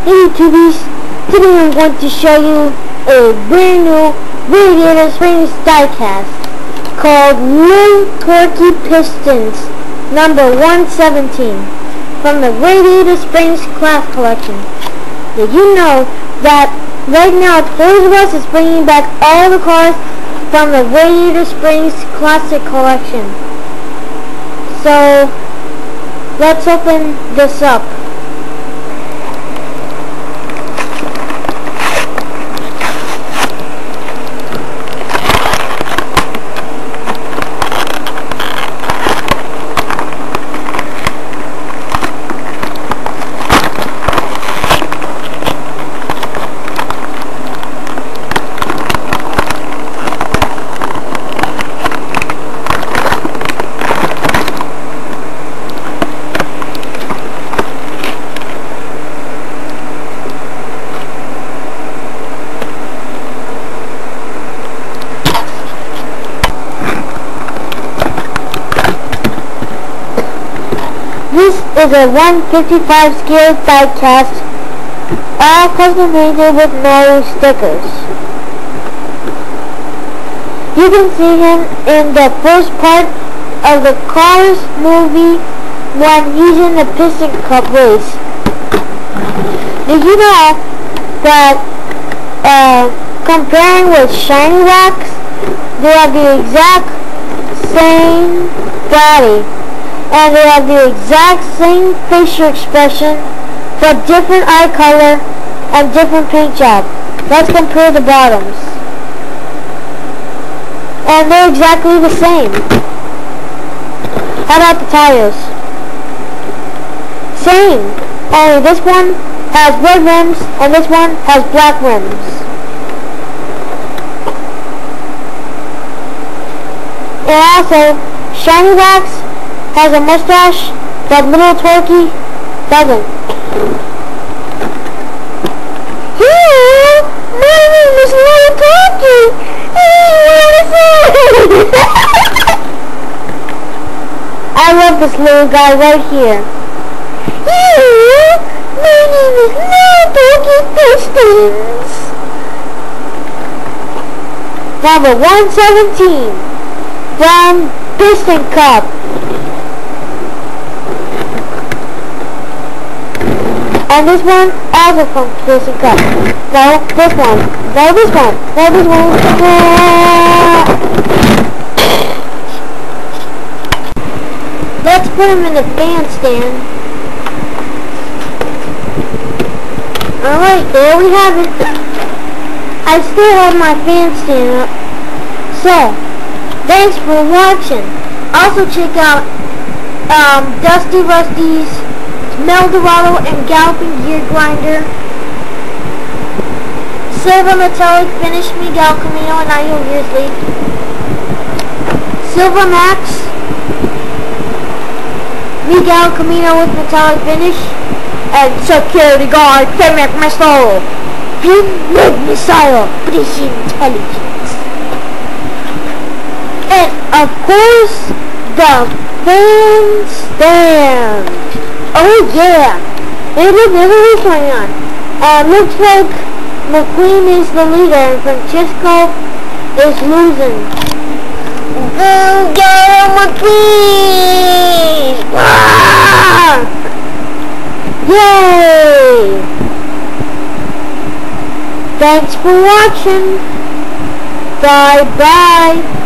Hey YouTubies, today I'm going to show you a brand new Radiator Springs diecast called New Torquey Pistons number 117 from the Radiator Springs Class Collection. Did you know that right now Toys R Us is bringing back all the cars from the Radiator Springs Classic Collection? So, let's open this up. This is a 155 scale diecast, all custom painted with Mario stickers. You can see him in the first part of the Cars movie when he's in the Piston Cup race. Did you know that uh, comparing with Shiny Wax, they have the exact same body and they have the exact same facial expression but different eye color and different paint job. Let's compare the bottoms. And they're exactly the same. How about the tires? Same. Only this one has red rims and this one has black rims. And also, Shiny Wax has a mustache that little Torquey doesn't. My name is Little Torquey. I love this little guy right here. Hello, my name is Little Torquey Pistons. Number 117 from Piston Cup. And this one also from Jason Cup. No, this one. No, this one. No, this one. Let's put him in the bandstand. Alright, there we have it. I still have my fan stand up. So, thanks for watching. Also check out um, Dusty Rusty's Meldorado and Galloping Gear Grinder. Silver Metallic Finish Miguel Camino and Nigel Gearsley. Silver Max. Miguel Camino with Metallic Finish. And Security Guard Finn McMissile. Finn McMissile. British Intelligence. And of course, the bandstand. Oh yeah! Hey look, going on. Uh, looks like McQueen is the leader and Francesco is losing. Go get him, McQueen! Ah! Yay! Thanks for watching. Bye bye.